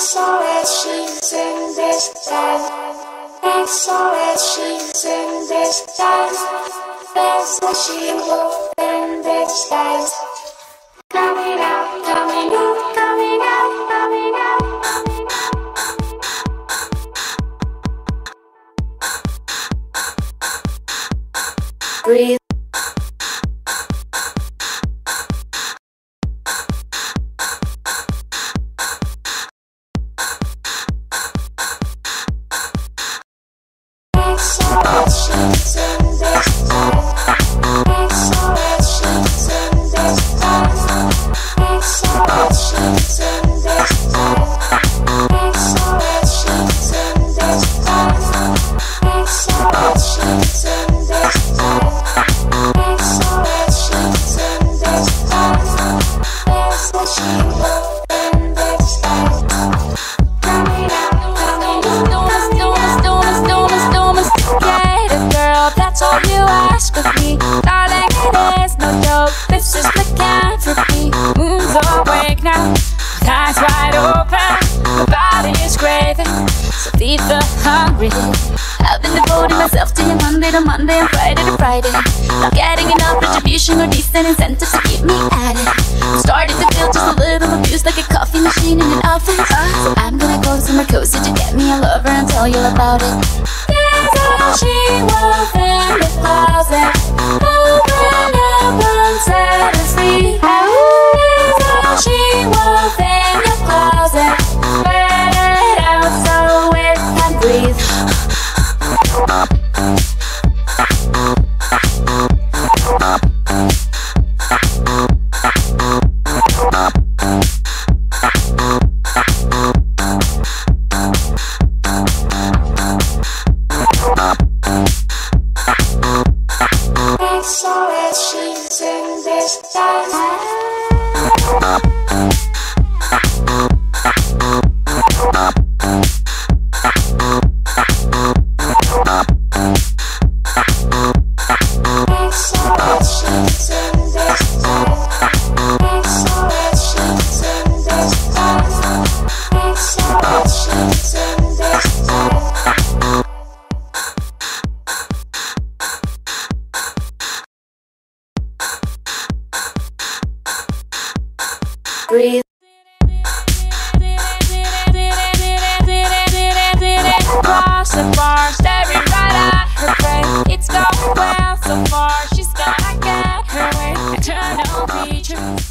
SOS, she's in disguise. SOS, she's in disguise. That's what she will in coming out, coming out, coming out. Breathe. SOS, I've been devoting myself to you Monday to Monday and Friday to Friday. Not getting enough retribution or decent incentives to keep me at it. Starting to feel just a little abused like a coffee machine in an office. So I'm gonna go to somewhere cozy to get me a lover and tell you about it. There's a she-wolf in the closet. Disguise. breathe. Awesome bar, staring right at her face. Well so far. She's gonna get her way.